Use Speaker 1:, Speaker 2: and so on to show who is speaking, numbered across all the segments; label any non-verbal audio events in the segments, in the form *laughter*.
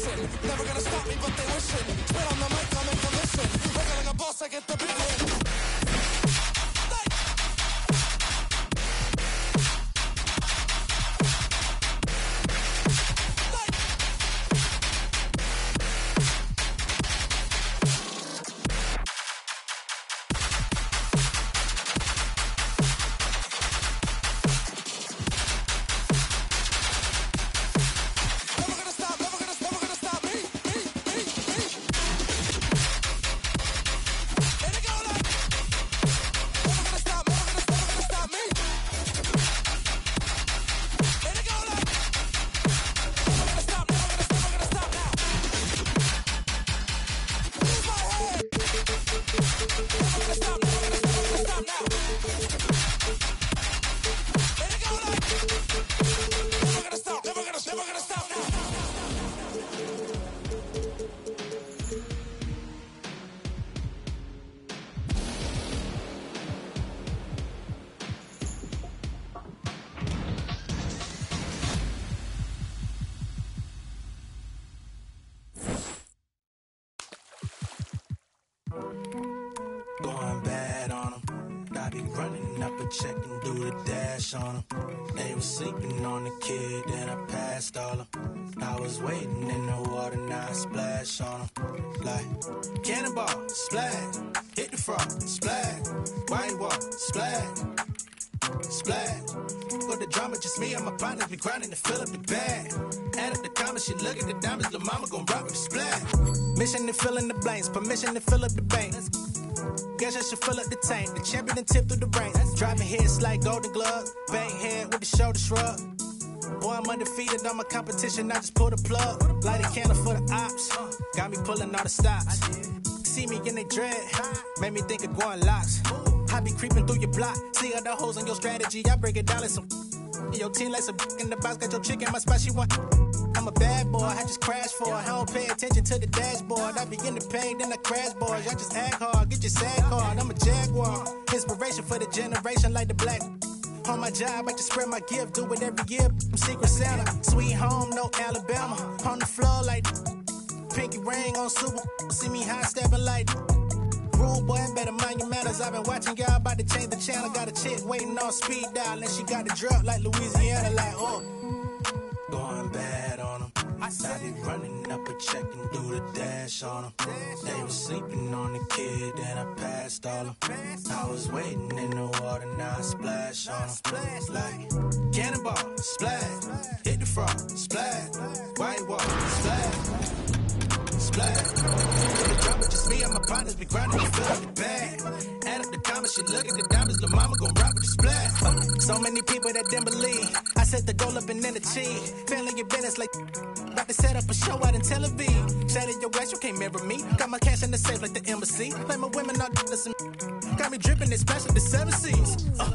Speaker 1: missing. Never gonna stop me, but they wishing. Spit on the mic,
Speaker 2: was waiting in the water, now I splash on them. Like cannonball, splash, hit the frog, splash, white wall, splash, splash. For the drama, just me and my partners be grinding to fill up the bag. Add up the comments, she look at the diamonds, the mama gon' rock with the splash. Mission to fill in the blanks, permission to fill up the bank. Guess I should fill up the tank. The champion tip through the ranks. Driving hits like Golden Glove. Bang head with the shoulder shrug. Boy, I'm undefeated on my competition. I just pull the plug. Light a candle for the ops. Got me pulling all the stops. See me in they dread. Made me think of going locks. I be creeping through your block. See other holes in your strategy. I break it down like some. Your team like some in the box. Got your chick in my spot. She want. I'm a bad boy, I just crash for it. I don't pay attention to the dashboard. I be in the pain, then I crash just act hard, get your sag hard. I'm a jaguar. Inspiration for the generation like the black. On my job, I just spread my gift, do it every year. I'm Secret Santa, sweet home, no Alabama. On the floor like pinky ring on super. See me high stepping like rude boy, better mind your manners. I've been watching y'all about to change the channel. Got a chick waiting on speed dial, and she got the drop like Louisiana, like oh going bad on them. I be running up a check and do the dash on them. They was sleeping on the kid, and I passed all them. I was waiting in the water, now I splash on them. Like cannonball, splash, hit the frog, splash, white wall, splash. Splash. The drama, just me and my partners be grinding the bag. Add up the comments, she look at the diamonds, the mama gon' rock with the splash. So many people that didn't believe. I set the goal up and then achieve. Failing your business like about to set up a show out in Tel Aviv. In your ass, you can't mirror me. Got my cash in the safe like the embassy. Like my women all listen. Got me dripping, especially the seven seas. Uh.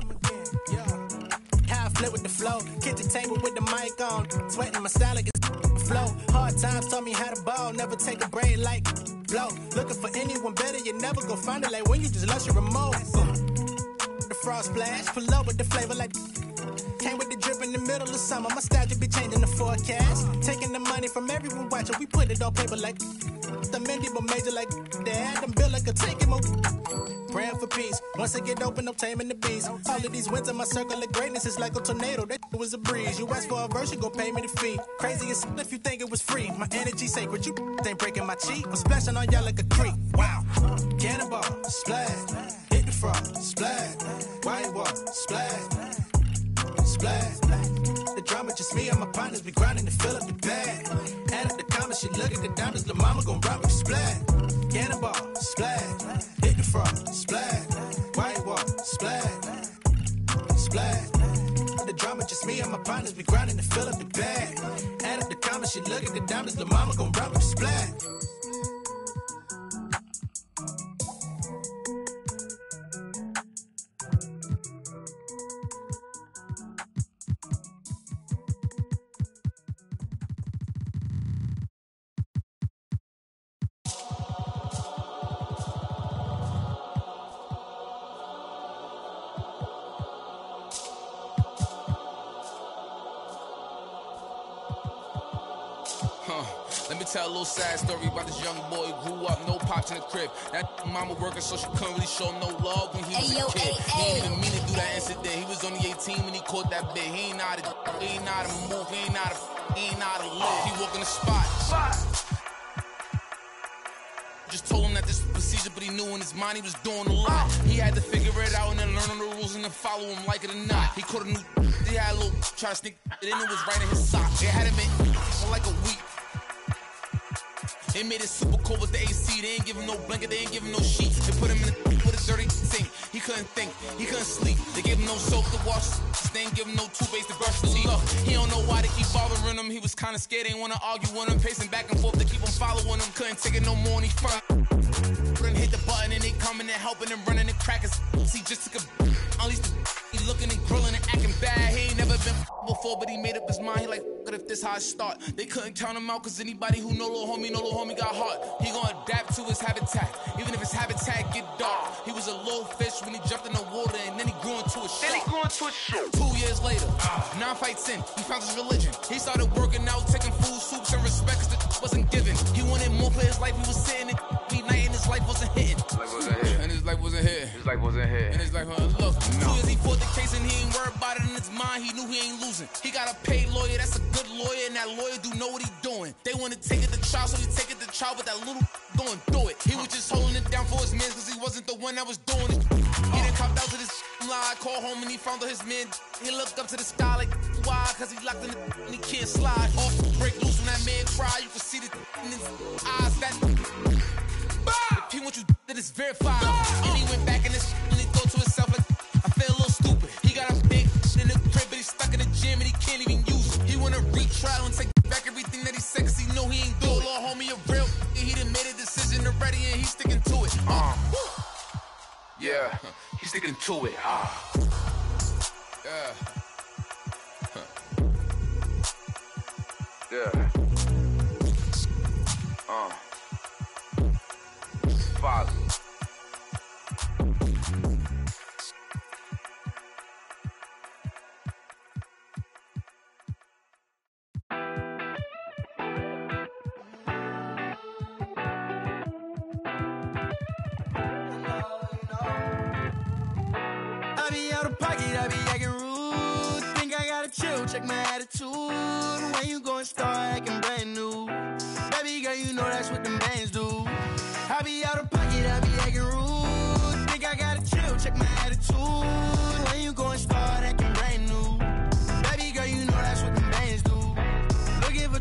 Speaker 2: How I flip with the flow. Kitchen table with the mic on. Sweating my style like it's flow. Hard times taught me how to ball. Never take a break like blow. Looking for anyone better, you never go find it. Like when you just lost your remote. Uh, frost splash. Pull up with the flavor like. Came with the drip in the middle of summer. My just be changing the forecast. Taking the money from everyone watching. We put it on paper like. The Mendy, but major like that. Them built like a and more. Praying for peace. Once I get open, I'm taming the beast. All of these wins in my circle of greatness is like a tornado. That was a breeze. You ask for a verse, you gon' pay me the fee. Crazy as if you think it was free. My energy sacred, you ain't breaking my cheek. I'm splashing on y'all like a creek. Wow. Cannonball, splash. Hit the frog, splash. White wall, splash. Splash. The drama, just me and my partners be grinding to fill up the bag. Add up the comments, she look at the diamonds, the mama gon' with the splash. Cannonball, splash. Hit the frog, splash. White wall, splash. Splash. The drama, just me and my partners be grinding to fill up the bag. Add up the comments, she look at the diamonds, the mama gon' rock with the
Speaker 3: tell a little sad story about this young boy who grew up, no pops in the crib. That mama working, so she couldn't really show no love when he was
Speaker 4: Ayo,
Speaker 3: a kid.
Speaker 4: ay,
Speaker 3: He ain't
Speaker 4: ay.
Speaker 3: even mean to do that incident. He was only 18 when he caught that bit. He ain't how to, he ain't how to move, he ain't how to, he ain't how to live. He walk in the spot. Just told him that this was procedure, but he knew in his mind he was doing a lot. He had to figure it out and then learn the rules and then follow him like it or not. He caught a new, he had a little try to sneak it in, it was right in his sock. It had him in They made it super cold with the AC. They ain't give him no blanket, they ain't give him no sheets. They put him in the, with a dirty sink. He couldn't think, he couldn't sleep. They gave him no soap to wash. They ain't give him no toothpaste to brush his teeth. He don't know why they keep bothering him. He was kinda scared, ain't wanna argue with him. Pacing back and forth to keep him following him. Couldn't take it no more, and he front. Hit the button, and they coming and helping and running and cracking. See, just took a. At least he looking and grilling and acting bad. He ain't never been before, but he made up his mind. He like, "F- it if this how I start. They couldn't count him out, cause anybody who know little homie, know little homie got heart. He gonna adapt to his habitat, even if his habitat get dark. He was a little fish when he jumped in the water, and then he grew into a shark. Then he grew into a shark. Two years later, nine fights in, he found his religion. He started working out, taking food, soups, and respect, cause the wasn't given. He wanted more for his life, he was sitting and he night, and his life wasn't hitting. Life wasn't hitting. And his life wasn't here.
Speaker 5: His life wasn't here.
Speaker 3: And it's like, huh, look, two years he fought and he ain't worried about it in his mind. He knew he ain't losing. He got a paid lawyer, that's a good lawyer, and that lawyer do know what he doing. They want to take it to trial, so he take it to trial, but that little going through it. He was just holding it down for his man, cause he wasn't the one that was doing it. He done copped out to this lie, call home and he found out his men. He looked up to the sky like, why? Cause he locked in the and he can't slide. Off, the break loose when that man cry, you can see the in his eyes. That if he want you, that is verified. And he went back in this and he thought to himself, like, I feel a little stuck in the gym and he can't even use it. He wanna retrial and take back everything that he said, cause he know he ain't do it. Little homie, a real, he done made a decision already and he's sticking to it. Uh,
Speaker 5: Yeah, *laughs* he's sticking to it. Ah.
Speaker 3: yeah. *laughs*
Speaker 5: Yeah. Uh. Father.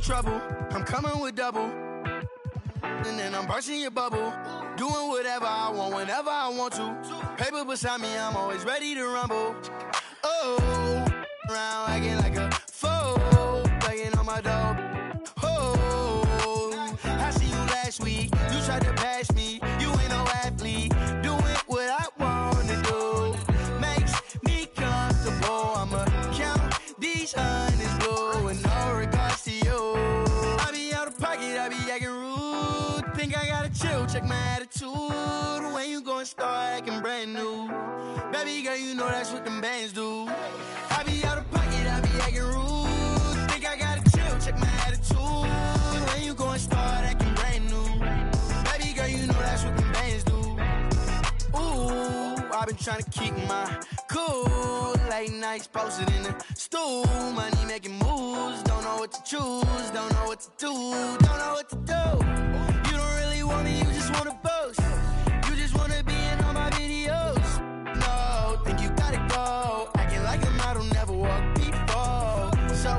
Speaker 6: Trouble, I'm coming with double. And then I'm bursting your bubble. Doing whatever I want whenever I want to. Paper beside me, I'm always ready to rumble. Oh, around acting like a fool. Begging on my dog. Oh, I see you last week. You tried to pass me. Chill, check my attitude. When you gon' start acting brand new. Baby girl, you know that's what them bands do. I be out of pocket, I be acting rude. Think I gotta chill, check my attitude. When you gon' start acting brand new. Baby girl, you know that's what them bands do. Ooh, I've been trying to keep my cool. Late nights posted in the stool. Money making moves. Don't know what to choose. Don't know what to do. Don't know what to do. You want me, you just wanna boast. You just wanna be in all my videos. No, think you gotta go. Acting like a model, never walked before. So,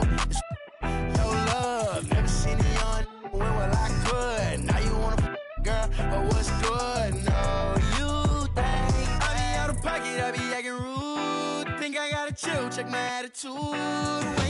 Speaker 6: no love. Never seen it on when will I could. Now you wanna girl, but what's good? No, you think I be out of pocket, I be acting rude. Think I gotta chill, check my attitude.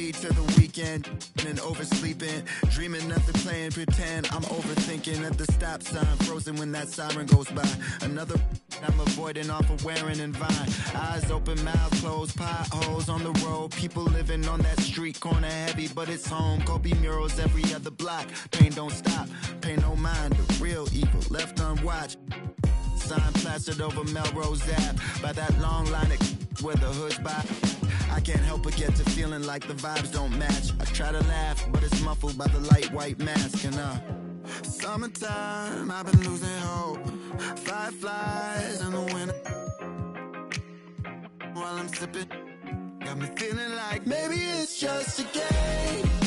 Speaker 7: To the weekend and oversleeping. Dreaming of the plan. pretend. I'm overthinking at the stop sign, frozen when that siren goes by. Another I'm avoiding off of wearing and vine. Eyes open, mouth closed, potholes on the road. People living on that street corner heavy, but it's home. Kobe murals every other block. Pain don't stop, pain no mind. The real evil left unwatched. Sign plastered over Melrose Ave by that long line of where the hood's by. I can't help but get to feeling like the vibes don't match. I try to laugh, but it's muffled by the light white mask. And uh, summertime, I've been losing hope. Fireflies in the winter. While I'm sipping, got me feeling like maybe it's just a game.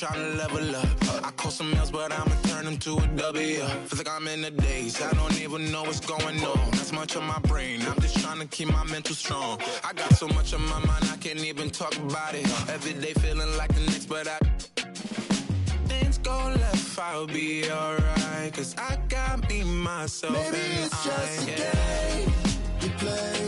Speaker 5: trying to level up. I call some else, but I'ma turn them to a W. Feels like I'm in the daze. I don't even know what's going on. That's much of my brain, I'm just trying to keep my mental strong. I got so much on my mind, I can't even talk about it. Every day feeling like the next, but I. Things go left, I'll be alright. Cause I got me, myself,
Speaker 7: Maybe it's just
Speaker 5: yeah.
Speaker 7: a game you play.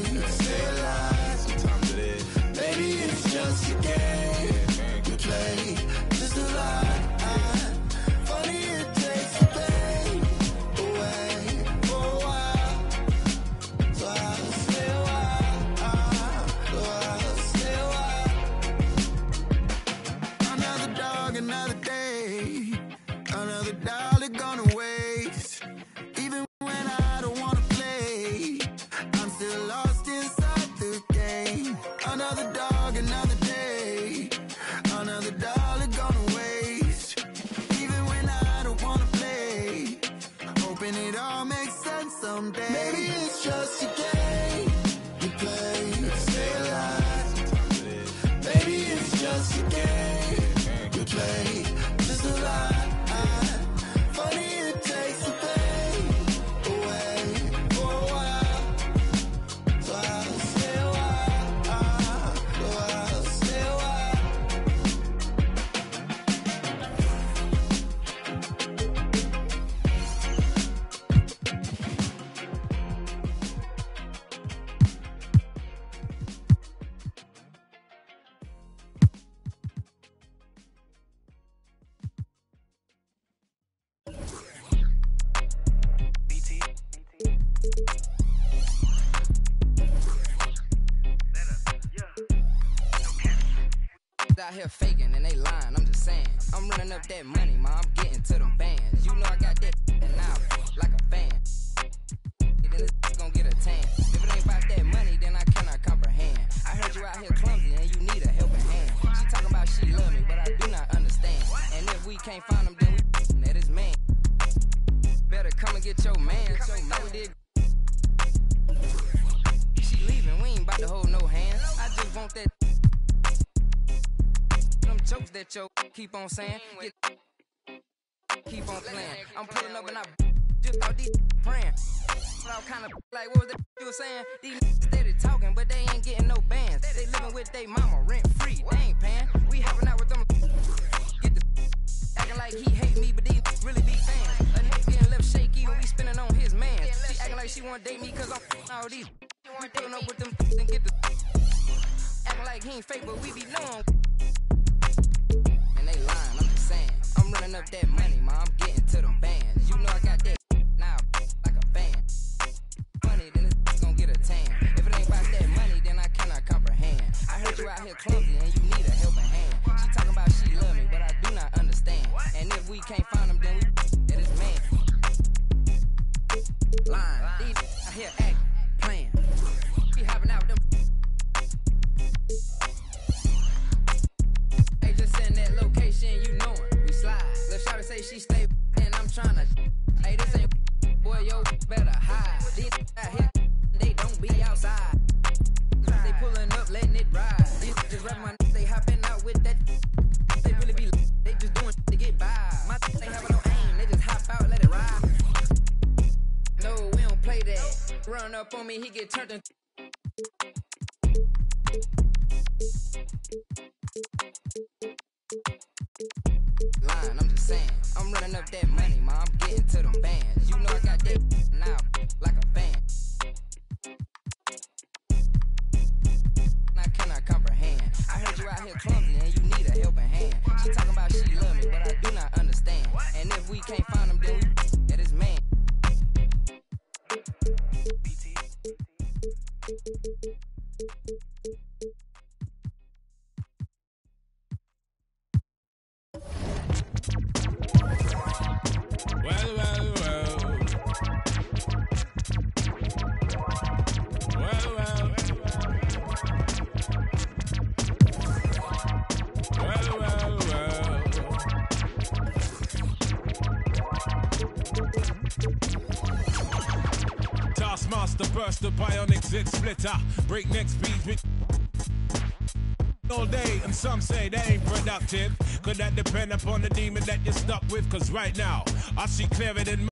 Speaker 8: here faking and they lying, I'm just saying. I'm running up that money, ma, I'm getting to them. dancing, get
Speaker 9: Could that depend upon the demon that you're stuck with? Cause right now, I see clearer than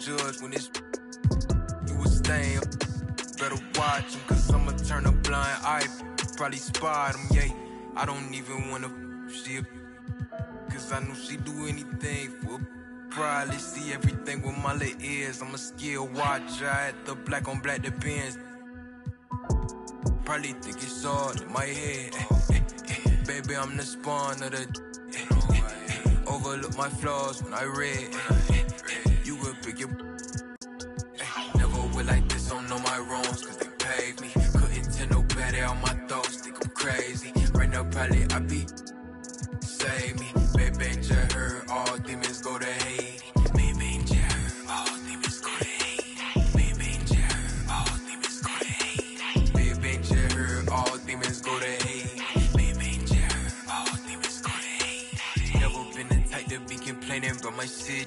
Speaker 10: judge when it's you was staying. Better watch him, cause I'ma turn a blind eye. Probably spot him, yeah. I don't even wanna see Cause I know she do anything for Probably see everything with my little ears. I'm a skill watcher at the black on black depends. Probably think it's all in my head. *laughs* Baby, I'm the spawn of the. *laughs* Overlook my flaws when I read. Probably I be. Save me, baby, just heard all demons go to hate. Baby, just heard all demons go to hate. Baby, just heard all demons go to hate. Baby, just heard all demons go to hate. Baby, just heard all demons go to hate. Never been the type to be complaining about my. G.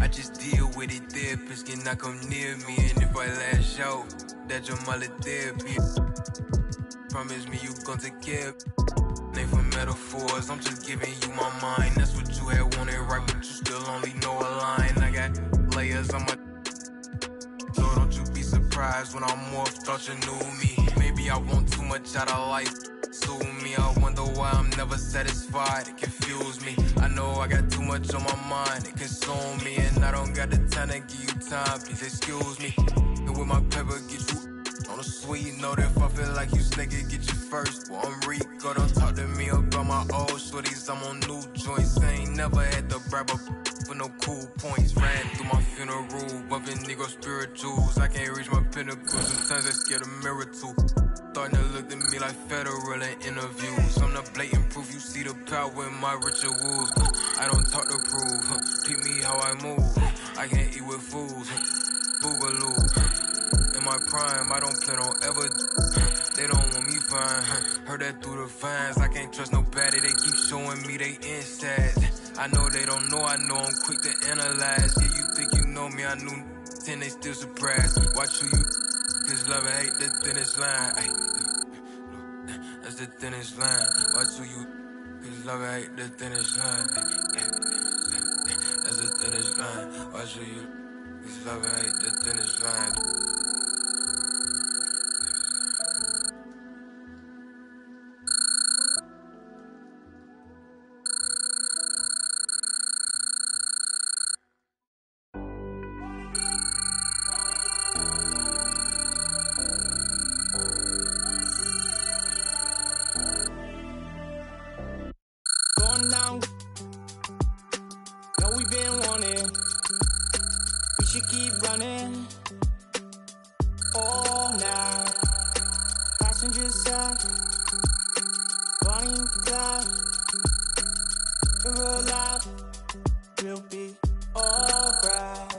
Speaker 10: I just deal with it. Therapists can not come near me, and if I lash out, that your mother therapy. Promise me you gon' take care. Metaphors, I'm just giving you my mind. That's what you had wanted, right? But you still only know a line. I got layers on my. So don't you be surprised when I'm morphed, thought you knew me. Maybe I want too much out of life. Sue me, I wonder why I'm never satisfied. It confused me. I know I got too much on my mind, it consumed me. And I don't got the time to give you time, please excuse me. And with my pepper, get you on a sweet note, if I feel like you snake it, get you first. I'm Rico, don't talk to me about my old shorties. I'm on new joints. I ain't never had to bribe up for no cool points. Ran through my funeral, bumping Negro spirituals. I can't reach my pinnacle, sometimes I scared a mirror too. Starting to look at me like federal in interviews. I'm the blatant proof, you see the power in my rituals. I don't talk to prove, *laughs* peep me how I move. I can't eat with fools, *laughs* boogaloo in my prime, I don't plan on ever. They don't want me fine. *laughs* Heard that through the vines. I can't trust nobody. They keep showing me they insides. I know they don't know. I know I'm quick to analyze. Yeah, you think you know me? I knew ten. They still surprised. Watch who you. *laughs* Cause love and hate the thinnest line. *laughs* That's the thinnest line. Watch who you. Cause love and hate the thinnest line. That's the thinnest line. Watch who you. Cause love and hate the thinnest line.
Speaker 6: Should keep running. All night. Passengers side. Clyde. If we're alive, we'll be alright.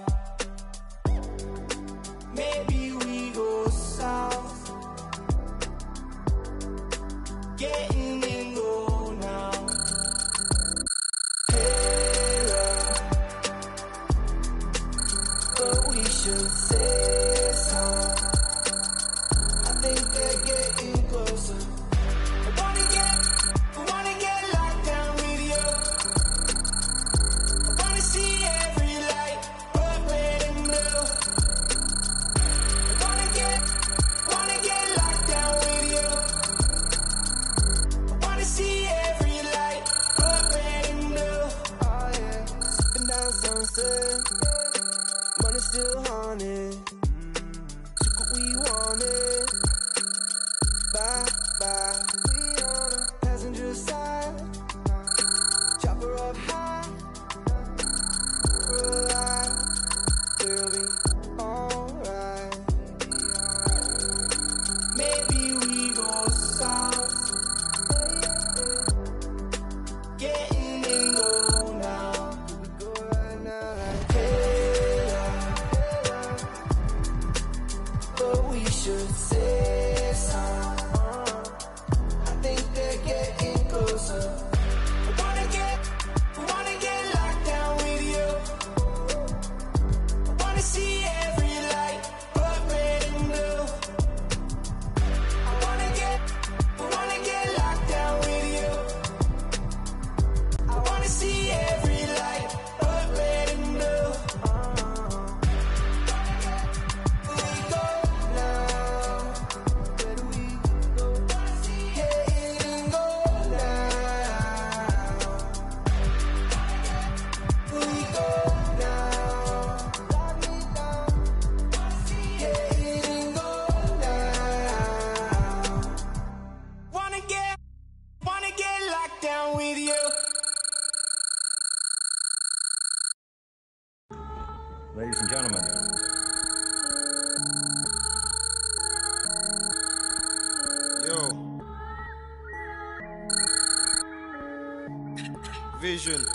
Speaker 11: Vision.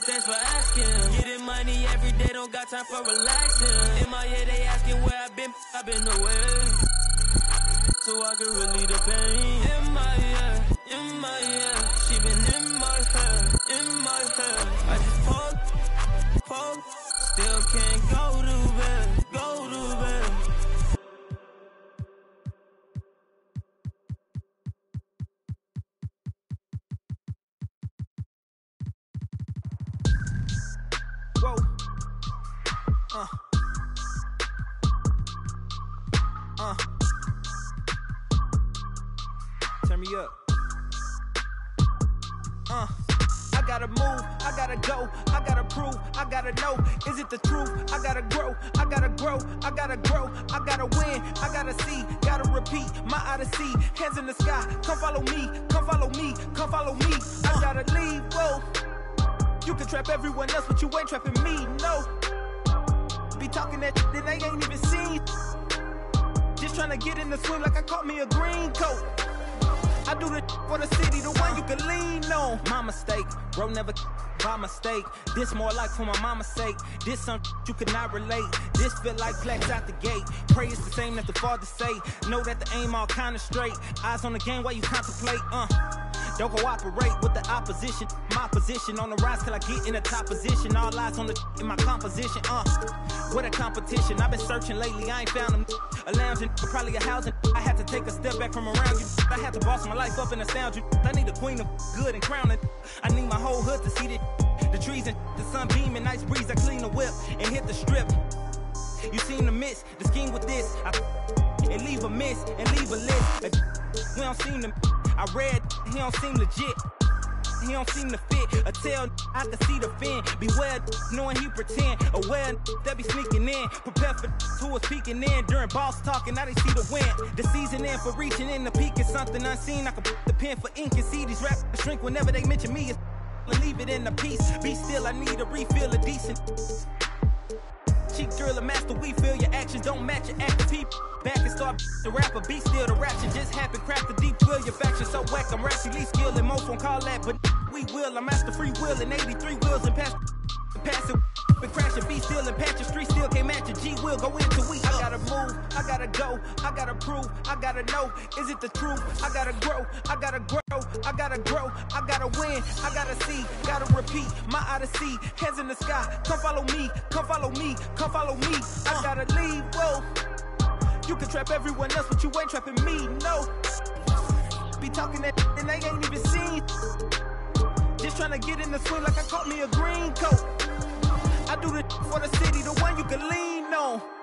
Speaker 12: Thanks for asking. Getting money every day, don't got time for relaxing. In my head, they asking where I've been, I've been away. So I can relieve the pain. In my head, in my head, she been in my head, in my head. I just pulled, pulled, still can't go to bed,
Speaker 13: Uh. Turn me up. Uh. I gotta move, I gotta go, I gotta prove, I gotta know, is it the truth? I gotta grow, I gotta grow, I gotta grow, I gotta win, I gotta see, gotta repeat my odyssey. Hands in the sky, come follow me, come follow me, come follow me. I gotta leave, whoa. You can trap everyone else, but you ain't trapping me, no. Be talking that that they ain't even seen. Trying to get in the swim like I caught me a green coat. I do the for the city, the one you can lean on. My mistake, bro, never by mistake. This more like for my mama's sake. This some you could not relate. This feel like flex out the gate. Pray it's the same that the father say. Know that the aim all kinda straight. Eyes on the game while you contemplate. Uh, don't cooperate with the opposition. My position on the rise till I get in the top position. All eyes on the in my composition. Uh, what a competition. I've been searching lately. I ain't found them. A lounging, probably a housing. I had to take a step back from around you. I had to boss my life up and astound you. I need a queen of good and crown crowning. I need my whole hood to see that. The trees and the sun beaming, nice breeze. I clean the whip and hit the strip. You seem to miss the scheme with this. I and leave a miss and leave a list. We don't seem to. I read he don't seem legit. He don't seem to fit. A tell I can see the fin. Beware knowing he pretend. Aware that be sneaking in. Prepare for who was peeking in during boss talking. Now they see the win. The season in for reaching in the peak is something unseen. I can put the pen for ink and see these rap shrink whenever they mention me. It's leave it in the piece. Be still, I need a refill of decent. Cheap girl, a master, we feel your actions don't match your act. Peep back and start the rapper. Be still, the rapture just happen, Craft the deep will, your faction so whack. I'm rationally skilled and most won't call that, but we will. I'm master free will and 83 wheels and pass. Pass been crashing, be still and patch street still can't match a G will go into we. I gotta move, I gotta go, I gotta prove, I gotta know, is it the truth? I gotta grow, I gotta grow, I gotta grow, I gotta win, I gotta see, gotta repeat my odyssey. Hands in the sky, come follow me, come follow me, come follow me. I uh. gotta leave, whoa. You can trap everyone else, but you ain't trapping me, no. Be talking that and they ain't even seen. Just trying to get in the swing like I caught me a green coat. I do the for the city, the one you can lean on.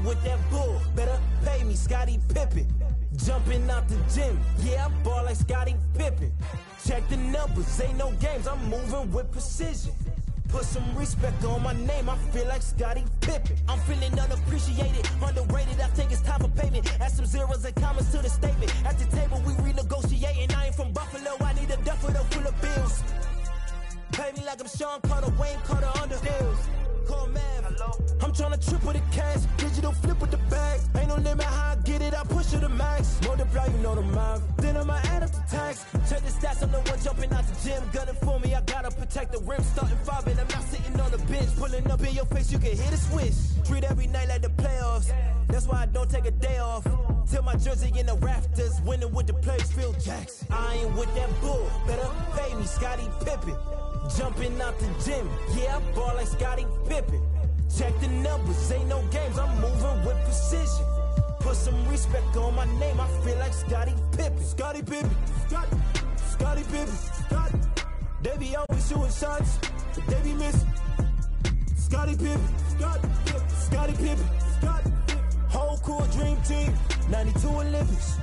Speaker 14: Ain't with that bull. Better pay me, Scottie Pippen. Jumping out the gym, yeah, I ball like Scottie Pippen. Check the numbers, ain't no games, I'm moving with precision. Put some respect on my name, I feel like Scottie Pippen. I'm feeling unappreciated, underrated, I think it's time for payment. Add some zeros and commas to the statement. At the table, we renegotiating. I ain't from Buffalo, I need a duffel full of bills. Pay me like I'm Shawn Carter, Wayne Carter under deals. I'm tryna triple the cash, digital flip with the bag. Ain't no limit how I get it, I push it to max. Multiply, you know the math. Then I'ma add up the tax. Check the stats, I'm the one jumping out the gym, gunning for me. I gotta protect the rim, starting five, and I'm not sitting on the bench. Pulling up in your face, you can hear the switch. Treat every night like the playoffs. That's why I don't take a day off. Till my jersey in the rafters, winning with the players, Phil Jackson. I ain't with that bull, better pay me, Scottie Pippen. Jumping out the gym, yeah, ball like Scottie Pippen. Check the numbers, ain't no games, I'm moving with precision. Put some respect on my name, I feel like Scottie Pippen. Scottie Pippen, Scottie, Scottie Pippen, Scottie. They be always shooting shots, but they be missing. Scottie Pippen, Scottie, Scottie Pippen, Scottie. Whole cool dream team, 92 Olympics.